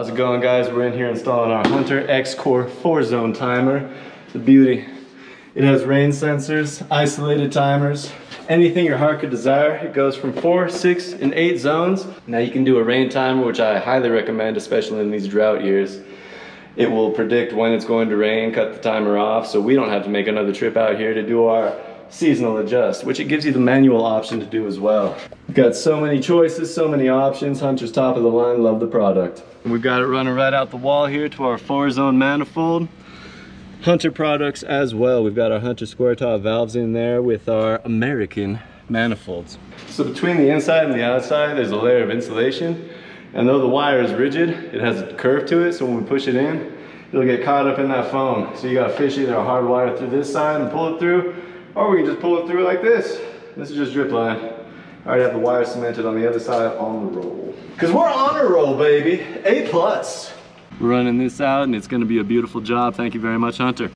How's it going guys? We're in here installing our Hunter X-Core 4-zone timer. It's a beauty. It has rain sensors, isolated timers, anything your heart could desire. It goes from 4, 6, and 8 zones. Now you can do a rain timer, which I highly recommend, especially in these drought years. It will predict when it's going to rain, cut the timer off, so we don't have to make another trip out here to do our seasonal adjust, which it gives you the manual option to do as well. We've got so many choices, so many options. Hunter's top of the line, love the product. We've got it running right out the wall here to our four zone manifold. Hunter products as well. We've got our Hunter square top valves in there with our American manifolds. So between the inside and the outside, there's a layer of insulation. And though the wire is rigid, it has a curve to it, so when we push it in, it'll get caught up in that foam. So you gotta fish either a hard wire through this side and pull it through, or we can just pull it through like this. This is just drip line. I already have the wire cemented on the other side on the roll. Cause we're on a roll, baby. A plus. We're running this out and it's gonna be a beautiful job. Thank you very much, Hunter.